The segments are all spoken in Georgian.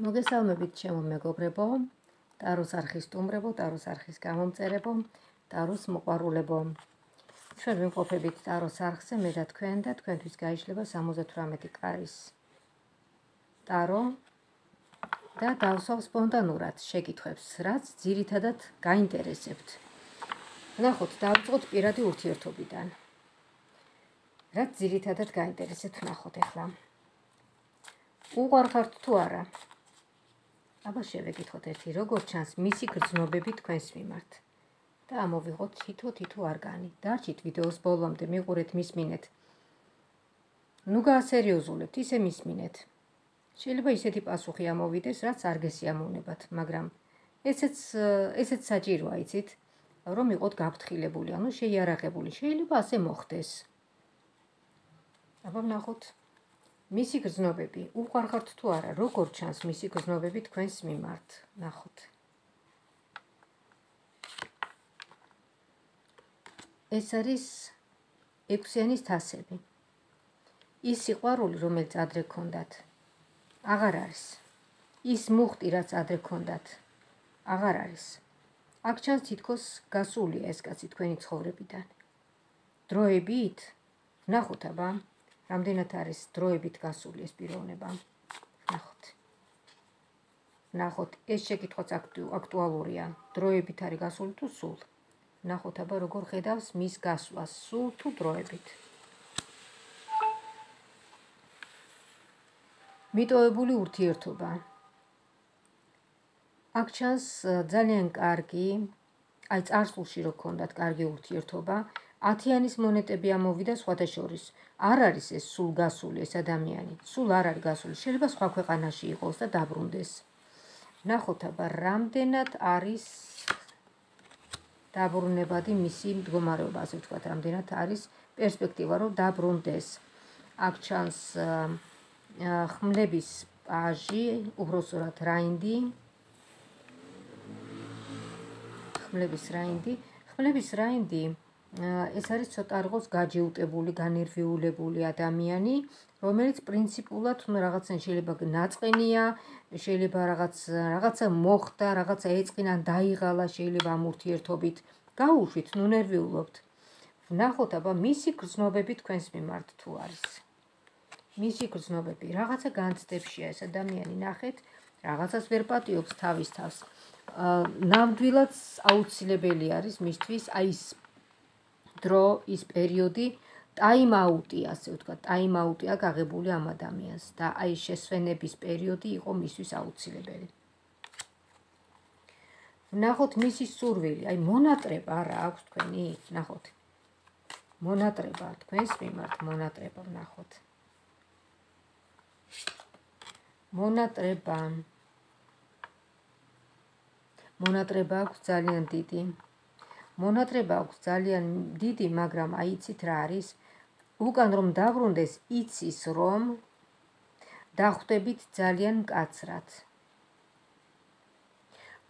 მოგესალმებით ჩემო მეგობრებო, ტაროს არხის სტუმრებო, ტაროს არხის გამომწერებო, ტაროს მოყვარულებო. ჩვენ ვიმყოფებით ტაროს არხზე, მე და თქვენ და თქვენთვის გაიშლება 78 კარის ტარო და დავსვავ სპონტანურად შეკითხვებს, რაც ძირითადად გაინტერესებთ. ნახოთ, დავწყოთ პირადი ურთიერთობიდან. რაც ძირითადად გაინტერესებთ, ნახოთ ახლა. უყარხართ თუ არა? აბა შევეკითხოთ ერთი როგორ ჩანს მისი გრძნობები თქვენს მიმართ და ამოვიღოთ თითო-თითო არგანი. დარჩით ვიდეოს ბოლომდე, მიყურეთ მისმინეთ. ნუ გაასერიოზულებთ, ისე მისმინეთ. შეიძლება ისეთი პასუხი ამოვიდეს, რაც არ გესიამოვნებათ, მაგრამ ესეც ესეც საჭიროა, იცით, რომ იყოთ გაფრთხილებული, ანუ შეიარაღებული. შეიძლება ასე მოხდეს. აბა ნახოთ. მისი გზნობები უყარხართ თუ არა როგორ ჩანს მისი გზნობები თქვენს მიმართ? ნახოთ. ეს არის ექვსიანის თასები. ის სიყვარული რომელიც ადრე ქონდათ აღარ არის. ის მუხტი რაც ადრე ქონდათ აღარ არის. აქ ჩანს თითქოს გასულია ეს კაცი თქვენი ცხოვრებიდან. დროებით ნახოთ აბა რამდენად არის დროებით გასული ეს პიროვნება. ნახოთ. ნახოთ, ეს შეკითხვაც აქტუალურია. დროებით არის გასული თუ სულ? ნახოთ აბა როგორ ხედავს მის გასვლას, სულ თუ დროებით. მიტოვებული ურთიერთობა. აქ ჩანს ძალიან კარგი, აი წარსულში რო ქონდათ კარგი ურთიერთობა, ათიანის მონეტები ამოვიდა სხვათა შორის. არ არის ეს სულ გასული ეს ადამიანი. სულ არ არის გასული. შეიძლება სხვა ქვეყანაში იყოს და დაბრუნდეს. ნახოთ აბა, რამდენად არის დაბრუნებადი მისი მდგომარეობა, ასე ვთქვათ, რამდენად არის პერსპექტივა, რომ დაბრუნდეს. აქ ჩანს ხმლების პაჟი, უბრალოდ რაინდი. ხმლების რაინდი. ხმლების რაინდი ეს არის ცოტა რღოს გაჯეუტებული, განერვიულებული ადამიანი, რომელიც პრინციპულად ნუ რაღაცა შეიძლება ნაწყენია, შეიძლება რაღაც რაღაცა მოხდა, რაღაცა ეწყინა, დაიღალა შეიძლება ამ ურთიერთობით. გაუშვით, ნუ ნერვიულობთ. ნახოთ აბა მისი გრძნობები თქვენს მიმართ თუ არის. მისი გრძნობები, რაღაცა განცდებშია ეს ადამიანი, ნახეთ, რაღაცას ვერ პატიობს თავის თავს. აა ნამდვილად აუცილებელი არის მისთვის აი ეს დრო ის პერიოდი ტაიმ აუტი ასე ვთქვა ტაიმ აუტია გაღებული ამ ადამიანს და აი შესვენების პერიოდი იყო მისთვის აუცილებელი. ნახოთ მისი სურვილი. აი მონატრება არა აქვს თქვენი? ნახოთ. მონატრება თქვენს მიმართ მონატრება ნახოთ. მონატრება. მონატრება აქვს ძალიან დიდი მონატრება აქვს ძალიან დიდი, მაგრამ აიცით რა არის? უკან რომ დაბრუნდეს, იცის რომ დახვდებით ძალიან მკაცრად.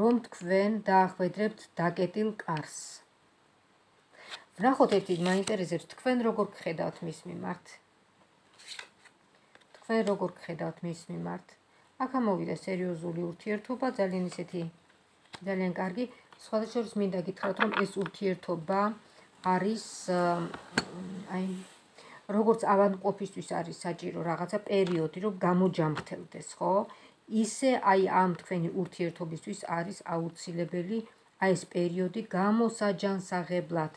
რომ თქვენ დაახვედრებთ დაკეტილ კარს. ვნახოთ ერთი მაინტერესებს თქვენ როგორ გხედავთ მის მიმართ. თქვენ როგორ გხედავთ მის მიმართ. აქ ამოვიდა სერიოზული ურთიერთობა, ძალიან ისეთი ძალიან კარგი. სხვადასხვა მინდა გითხრათ რომ ეს ურთიერთობა არის აი როგორც ავანყოფისთვის არის საჭირო რაღაცა პერიოდი რომ გამოჯამრთელდეს ხო? ისე აი ამ თქვენი ურთიერთობისთვის არის აუცილებელი აი ეს პერიოდი გამოსაჯანსაღებლად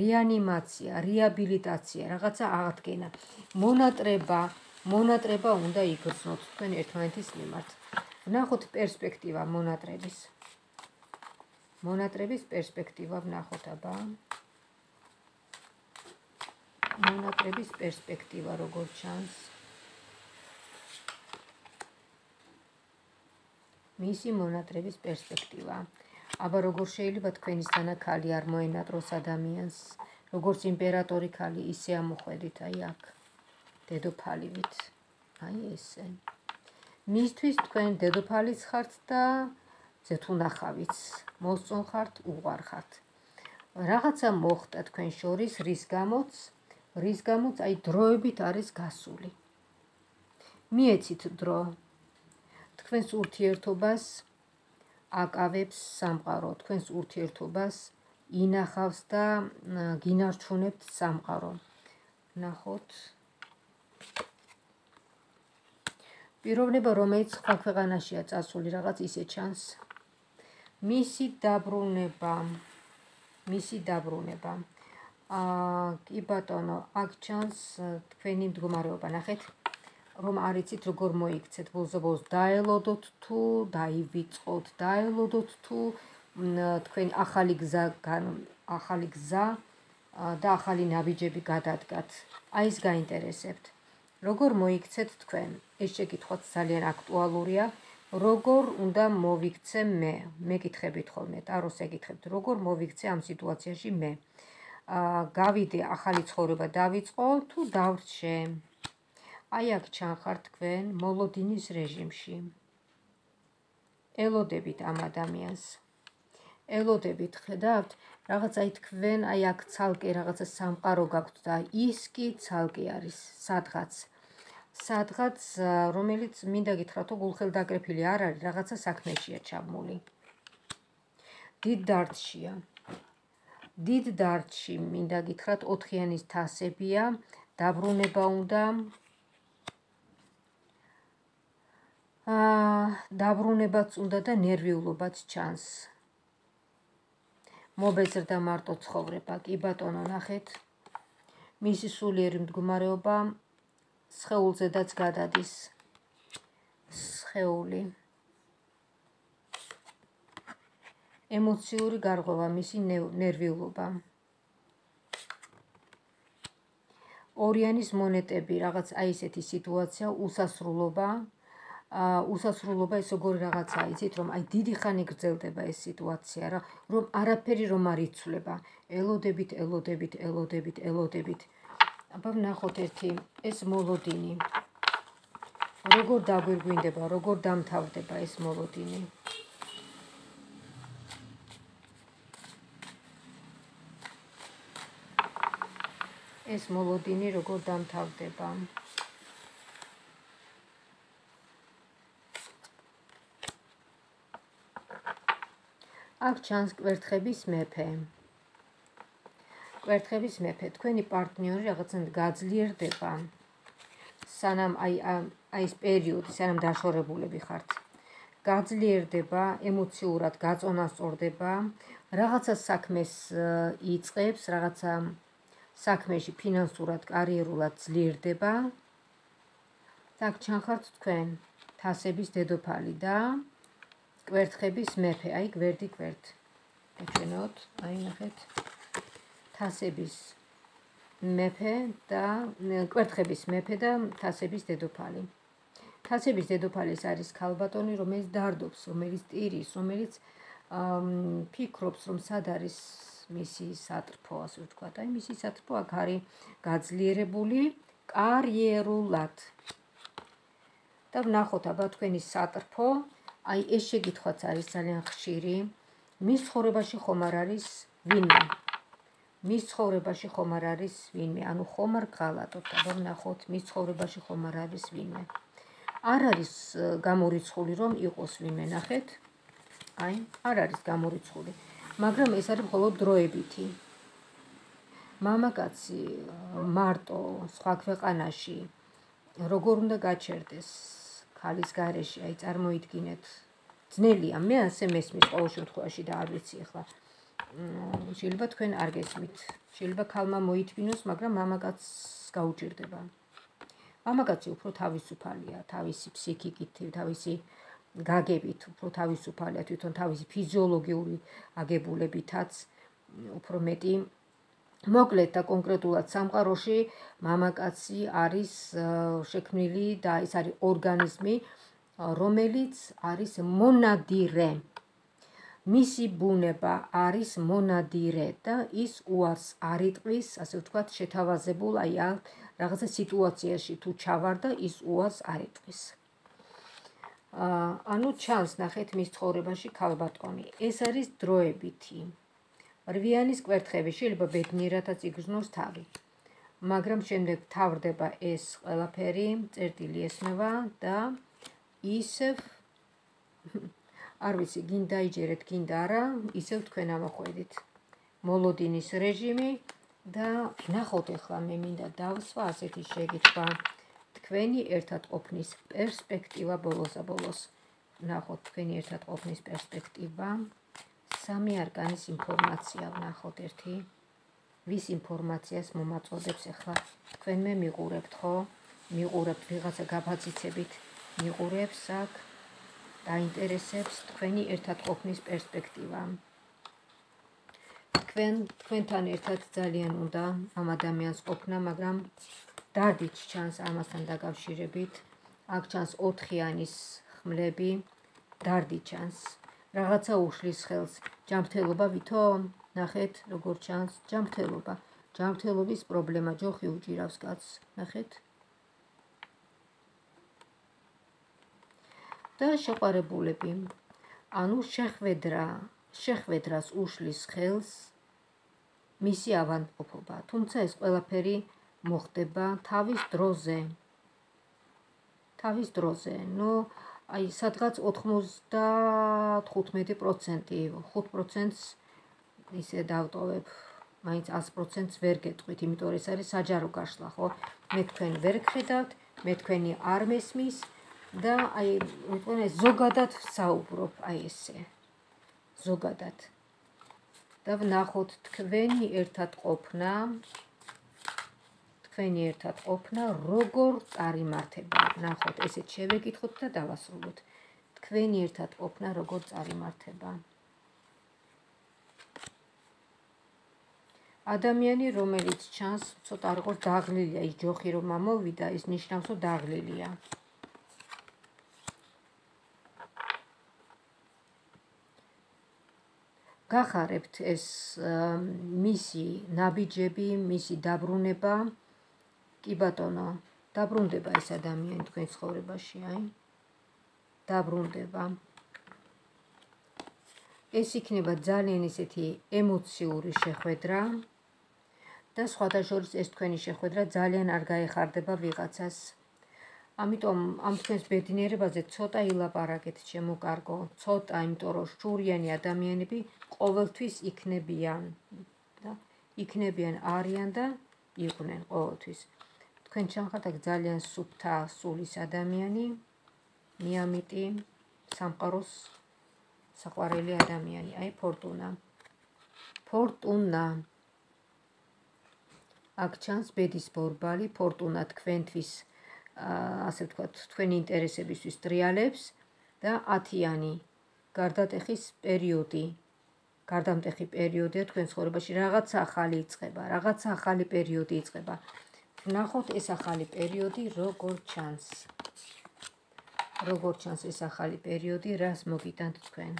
რეანიმაცია რეაბილიტაცია რაღაცა აღდგენა. მონატრება მონატრება უნდა იგრძნოთ თქვენ ერთმანეთის მიმართ. ნახოთ პერსპექტივა მონატრების მონატრების პერსპექტივა ვნახოთ აბა. მონატრების პერსპექტივა როგორ ჩანს? მისი მონატრების პერსპექტივა. აბა როგორ შეიძლება თქვენი სანაკალი არ მოენატროს ადამიანს? როგორც იმპერატორი ქალი ისე ამოხვედით აი აქ. დედოფალივით. აი ესე. მისთვის თქვენ დედოფალიც ხართ და ზეთუნახავიც. მოსწონხართ უღარხართ რაღაცა მოხდა თქვენ შორის რის გამოც? რის გამოც აი დროებით არის გასული. მიეცით დრო. თქვენს ურთიერთობას აკავებს სამყარო, თქვენს ურთიერთობას ინახავს და გინარჩუნებთ სამყარო. ნახოთ. პიროვნება რომელიც სხვა ქვეყანაშია წასული რაღაც ისე ჩანს მისი დაბრუნება. მისი დაბრუნება. აა კი ბატონო აქ ჩანს თქვენი მდგომარეობა. ნახეთ რომ არიცით როგორ მოიქცეთ. ბოლზობოს დაელოდოთ თუ დაივიწყოთ დაელოდოთ თუ თქვენ ახალი გზა ახალი გზა და ახალი ნაბიჯები გადადგათ. აი ეს გაინტერესებთ. როგორ მოიქცეთ თქვენ? ეს შეკითხვაც ძალიან აქტუალურია. როგორ უნდა მოვიქცე მე? მეკითხებით ხოლმე, ტაროს ეკითხებთ, როგორ მოვიქცე ამ სიტუაციაში მე? აა გავიდე ახალი ცხოვრება დავიწყო თუ დავრჩე? აი აქ ჩანხარ თქვენ მოლოდინის რეჟიმში. ელოდებით ამ ადამიანს. ელოდებით, ხედავთ? რაღაც აი თქვენ აი აქ ცალკე რაღაცა სამყარო გაქვთ და ის კი ცალკე არის სადღაც სადღაც რომელიც მინდა გითხრათ თუ გულხელ დაკრეფილი არ არის რაღაცა საქმეშია ჩამული დიდ დარდშია დიდ დარდში მინდა გითხრათ ოთხიანის თასებია დაბრუნება უნდა აა დაბრუნებაც უნდა და ნერვიულობაც ჩანს მობეზრდა მარტო ცხოვრება. კი ბატონო, ნახეთ. მისი სულიერი მდგომარეობა სხეულზედაც გადადის. სხეული. ემოციური გარღვევა, მისი ნერვიულობა. ორიანის მონეტები, რაღაც აი ესეთი სიტუაცია, უსასრულობა, უსასრულობა ეს როგორი რაღაცაა იცით რომ აი დიდი ხანი გრძელდება ეს სიტუაცია რა რომ არაფერი რომ არ იცვლება ელოდებით ელოდებით ელოდებით ელოდებით აბა ნახოთ ერთი ეს მოლოდინი. როგორ დაგვირგვინდება როგორ დამთავრდება ეს მოლოდინი? ეს მოლოდინი როგორ დამთავრდება? აქ ჩანს კვერთხების მეფე. კვერთხების მეფე, თქვენი პარტნიორი რაღაცნაირად გაძლიერდება. სანამ აი აი ეს პერიოდი, სანამ დაშორებულები ხართ. გაძლიერდება, ემოციურად გაწონასწორდება, რაღაცა საქმეს იწებს, რაღაცა საქმეში ფინანსურად, კარიერულად ძლიერდება. დაგჩანხართ თქვენ თასების დედოფალი და კვერთხების მეფე, აი გვერდი გვერდ. ეჩვენოთ, აი ნახეთ. თასების მეფე და კვერთხების მეფე და თასების დედოფალი. თასების დედოფალი არის ქალბატონი, რომელიც დარდობს, რომელიც ტირის, რომელიც ფიქრობს, რომ სად არის მისი სატრფო, ასე ვთქვათ. აი მისი სატრფო აქ არის გაძლიერებული კარიერულად. და ვნახოთ აბა თქვენი სატრფო აი ეს შეკითხვაც არის ძალიან ხშირი. მის ცხოვრებაში ხომ არ არის ვინმე? მის ცხოვრებაში ხომ არ არის ვინმე? ანუ ხომ არ გღალატოთ, აბა ნახოთ, მის ცხოვრებაში ხომ არ არის ვინმე? არ არის გამორიცხული რომ იყოს ვინმე, ნახეთ? აი, არ არის გამორიცხული. მაგრამ ეს არის მხოლოდ დროებითი. მამაკაცი მარტო სხვა ქვეყანაში როგორ უნდა გაჩერდეს? ქალის გარეშე, აი წარმოიდგინეთ. ძნელია, მე ასე მესმის ყოველ შემთხვევაში და არ ვიცი ახლა. შეიძლება თქვენ არ გესმით. შეიძლება ქალმა მოითმინოს, მაგრამ მამაკაც გაუჭirdება. მამაკაცი უფრო თავისუფალია, თავისი ფსიქიკით, თავისი გაგებით, უფრო თავისუფალია, თვითონ თავისი ფიზიოლოგიური აგებულებითაც უფრო მეტი მოკლედ და კონკრეტულად სამყაროში მამაკაცი არის შექმნილი და ეს არის ორგანიზმი რომელიც არის მონადირე მისი ბუნება არის მონადირე და ის უარს არიტყვის ასე ვთქვათ შეთავაზებულ აი რაღაცა სიტუაციაში თუ ჩავარ და ის უარს არიტყვის. ანუ ჩანს ნახეთ მის ცხოვრებაში ქალბატონი. ეს არის დროებითი. რვიანის კვერთხები შეიძლება ბედნიერადაც იგრძნოს თავი. მაგრამ შემდეგ თავდება ეს ყველაფერი, წერტილი ესმევა და ისევ არ ვიცი, გინდა იჯერეთ, გინდა არა, ისევ თქვენ ამოხვედით. მოლოდინის რეჟიმი და ნახოთ ახლა მე მინდა დავსვა ასეთი შეკითხვა. თქვენი ერთად ყოფნის პერსპექტივა ბოლოსა ბოლოს. ნახოთ თქვენი ერთად ყოფნის პერსპექტივა. სამი არკანის ინფორმაცია ვნახოთ ერთი. ვის ინფორმაციას მომაწოდებს ახლა თქვენ მე მიყურებთ ხო? მიყურებთ ვიღაცა გაფაციცებით, მიყურებს აქ დაინტერესებს თქვენი ერთად ყოფნის პერსპექტივა. თქვენ თქვენთან ერთად ძალიან უნდა ამ ადამიანს ყოფნა, მაგრამ დარდით ჩანს ამასთან დაკავშირებით. აქ ჩანს ოთხიანის ხმლები, დარდი ჩანს. რაღაცა უშლის ხელს. ჯანმრთელობა ვითო? ნახეთ, როგორ ჩანს ჯანმრთელობა. ჯანმრთელობის პრობლემა ჯოხი უჭირავს კაცს. ნახეთ? და შეყარებულები. ანუ შეხვედრა, შეხვედრას უშლის ხელს მისი ავანტყოფობა. თუმცა ეს ყველაფერი მოხდება თავის დროზე. თავის დროზე. ნუ აი სადღაც 95%, 5%-ს ისე დავტოვებ. მაინც 100%-ს ვერ გეტყვით, იმიტომ რომ ეს არის საჯარო გაშლა, ხო? მე თქვენ ვერ ხედავთ, მე თქვენი არ მესმის. და აი მეთქონა ზოგადად საუბრობ აი ესე. ზოგადად. და ვნახოთ თქვენი ერთად ყოფნა თქვენი ერთად ყოფნა როგორ წარიმართება. ნახოთ ესეც შევეკითხოთ და დავასრულოთ. თქვენი ერთად ყოფნა როგორ წარიმართება. ადამიანი რომელიც ჩანს ცოტა როგორ დაღლილია. ის ჯოხი რომ ამოვიდა ის ნიშნავს რომ დაღლილია გახარებთ ეს მისი ნაბიჯები, მისი დაბრუნება. კი ბატონო, დაბრუნდება ეს ადამიანი თქვენ ცხოვრებაში, აი. დაბრუნდება. ეს იქნება ძალიან ისეთი ემოციური შეხვედრა და შორის ეს თქვენი შეხვედრა ძალიან არ გაეხარდება ვიღაცას. ამიტომ ამ თქვენს ბედნიერებაზე ცოტა ილაპარაკეთ, ჩემო კარგო, ცოტა, იმიტომ რომ შურიანი ადამიანები ყოველთვის იქნებიან და იქნებიან არიან და იყვნენ ყოველთვის. თქვენ ჩანხართ აქ ძალიან სუფთა სულის ადამიანი, მიამიტი, სამყაროს საყვარელი ადამიანი, აი ფორტუნა. ფორტუნა აქ ჩანს ბედის ბორბალი, ფორტუნა თქვენთვის ასე ვთქვათ, თქვენი ინტერესებისთვის ტრიალებს და 10-იანი გარდატეხის პერიოდი. გარდამტეხი პერიოდია თქვენ ცხოვრებაში, რაღაც ახალი იწყება, რაღაც ახალი პერიოდი იწყება. ნახოთ ეს ახალი პერიოდი როგორ ჩანს. როგორ ჩანს ეს ახალი პერიოდი, რას მოგიტანთ თქვენ?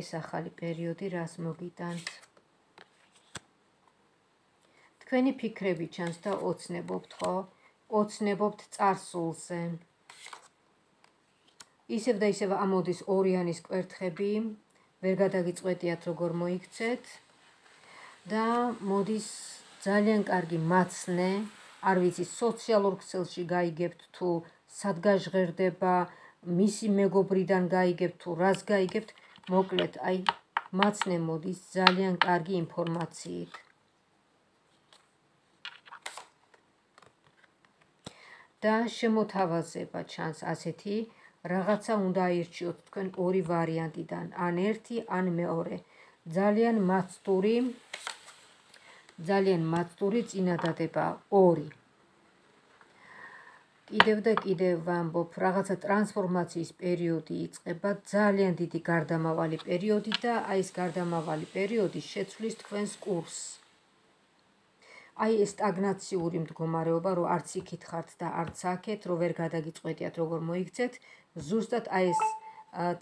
ეს ახალი პერიოდი რას მოგიტანთ? თქვენი ფიქრები ჩანს და ოცნებობთ, ხო? ოცნებობთ წარსულზე. ისევ და ისევ ამოდის ორიანის კვერთხები, ვერ გადაგიწყვეტიათ როგორ მოიქცეთ. და მოდის ძალიან კარგი მაცნე, არ ვიცი, სოციალურ ქსელში გაიგებთ თუ სად გაჟღერდება, მისი მეგობრიდან გაიგებთ თუ რას გაიგებთ, მოკლედ, აი მაცნე მოდის ძალიან კარგი ინფორმაციით. და შემოთავაზება ჩანს ასეთი რაღაცა უნდა აირჩიოთ თქვენ ორი ვარიანტიდან ან ერთი ან მეორე. ძალიან მაცტური ძალიან მაცტური წინადადება. ორი. კიდევ და კიდევ ვამბობ რაღაცა ტრანსფორმაციის პერიოდი იწყება. ძალიან დიდი გარდამავალი პერიოდი და აი ეს გარდამავალი პერიოდი შეცვლის თქვენს კურსს. აი ეს სტაგნაციური მდგომარეობა, რომ არც იქით ხართ და არც აქეთ, რომ ვერ გადაგიწყვეტიათ, როგორ მოიქცეთ, ზუსტად აი ეს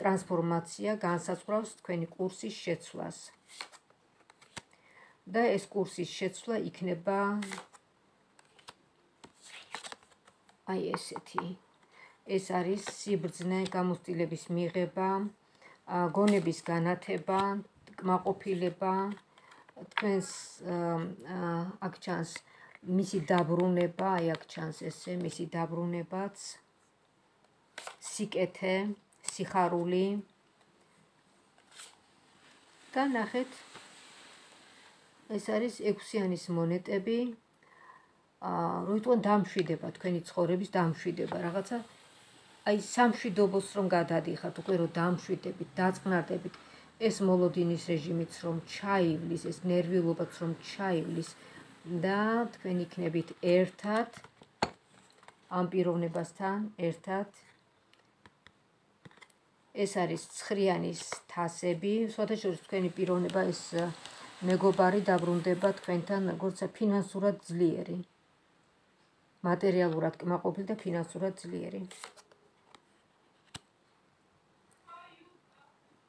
ტრანსფორმაცია განსაზღვრავს თქვენი კურსის შეცვლას. და ეს კურსის შეცვლა იქნება აი ესეთი. ეს არის სიბრძნე გამოცდილების მიღება, გონების განათება, კმაყოფილება, თქვენს აქ ჩანს მისი დაბრუნება, აი აქ ჩანს ესე, მისი დაბრუნებაც სიკეთე, სიხარული. და ნახეთ ეს არის ექვსიანის მონეტები. აა, როიტყვენ დამშვიდება თქვენი ცხოვრების დამშვიდება, რაღაცა. აი სამშვიდობოს რომ გადადიხართ, უკვე რომ დამშვიდებით, დაწყნარდებით, ეს მოლოდინის რეჟიმიც რომ ჩაივლის, ეს ნერვიულობაც რომ ჩაივლის და თქვენ იქნებით ერთად ამ პიროვნებასთან ერთად ეს არის ცხრიანის თასები, სხვადასხვა თქვენი პიროვნება ეს მეგობარი დაბრუნდება თქვენთან როგორც ფინანსურად ძლიერი. მატერიალურად კმაყოფილი და ფინანსურად ძლიერი.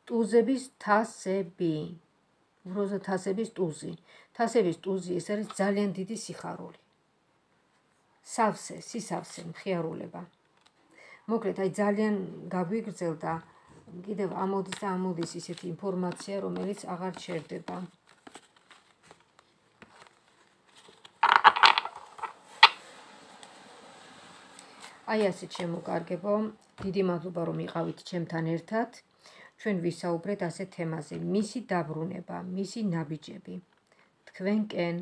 ტუზების თასები. უბრალოდ თასების ტუზი. თასების ტუზი ეს არის ძალიან დიდი სიხარული. სავსე, სისავსე, მხიარულება. მოკლედ, აი ძალიან გაგვიგრძელდა კიდევ ამოდის და ამოდის ისეთი ინფორმაცია, რომელიც აღარ ჩერდება. აი ასე ჩემო კარგებო, დიდი მადლობა რომ იყავით ჩემთან ერთად. ჩვენ ვისაუბრეთ ასე თემაზე: მისი დაბრუნება, მისი ნაბიჯები. თქვენკენ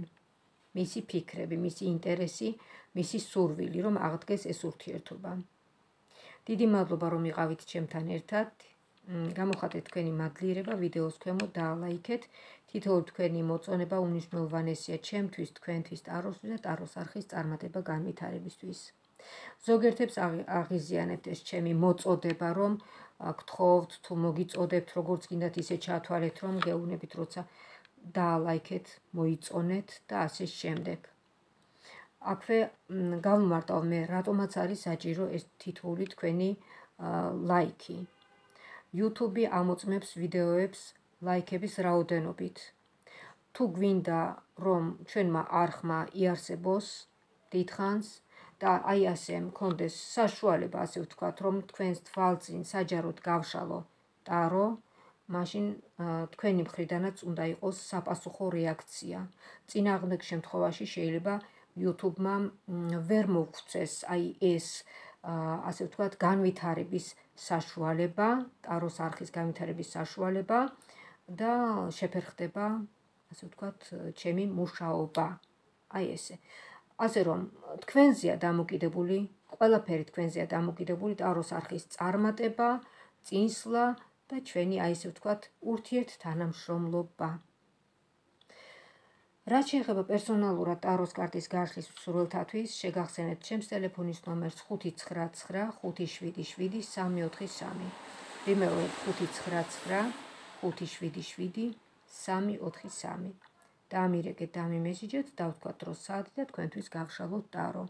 მისი ფიქრები, მისი ინტერესი, მისი სურვილი რომ აღდგეს ეს ურთიერთობა. დიდი მადლობა რომ იყავით ჩემთან ერთად. გამოხატეთ თქვენი მადლიერება ვიდეოს ქვემოთ და ლაიქეთ. თითოეულ თქვენი მოწონება უნიშნულოვანესია ჩემთვის, თქვენთვის, ტაროსთვის და ტაროს არხის წარმატება განვითარებისთვის. ზოგერთებს აღიზიანებთ ეს ჩემი მოწოდება, რომ გთხოვთ თუ მოგიწოდებთ, როგორც გინდათ ისე ჩათვალეთ, რომ გეუბნებით, როცა დაალაიქეთ, მოიწონეთ და ასე შემდეგ. აქვე გავმარტავ მე, რატომაც არის საჭირო ეს თითოული თქვენი ლაიქი. YouTube ამოწმებს ვიდეოებს ლაიქების რაოდენობით. თუ გვინდა რომ ჩვენმა არხმა იარსებოს დიდხანს, და აი ასე მქონდეს საშუალება ასე ვთქვათ, რომ თქვენს თვალწინ საჯაროდ გავშალო ტარო, მაშინ თქვენი მხრიდანაც უნდა იყოს საპასუხო რეაქცია. წინააღმდეგ შემთხვევაში შეიძლება YouTube-მა ვერ მოგწეს აი ეს ასე ვთქვათ, განვითარების საშუალება, ტაროს არხის განვითარების საშუალება და შეფერხდება ასე ვთქვათ, ჩემი მუშაობა. აი ესე. ასე რომ თქვენზეა დამოკიდებული, ყველაფერი თქვენზეა დამოკიდებული ტაროს არხის წარმატება, წინსვლა და ჩვენი აი ესე ვთქვათ, ურთიერთ თანამშრომლობა. რაც შეეხება პერსონალურად ტაროს კარტის გაშლის სრულთათვის, შეგახსენებთ ჩემს ტელეფონის ნომერს 599777343. იმეორე 599777343. დამირეკეთ, დამიმესიჯეთ, დავთქვათ დროს საათი და თქვენთვის გავშალოთ ტარო.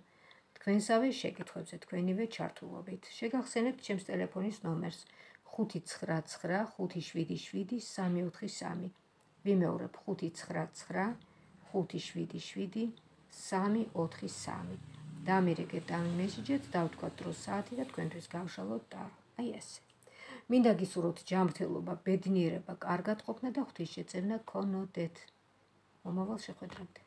თქვენსავე შეკითხვებზე თქვენივე ჩართულობით. შეგახსენებთ ჩემს ტელეფონის ნომერს 599577343. ვიმეორებ 599577343. დამირეკეთ, დამიმესიჯეთ, დავთქვათ დროს საათი და თქვენთვის გავშალოთ ტარო. აი ესე. მინდა გისურვოთ ჯანმრთელობა, ბედნიერება, კარგად ყოფნა და ღვთის შეწევნა ქონოდეთ. მომავალ შეხვედრამდე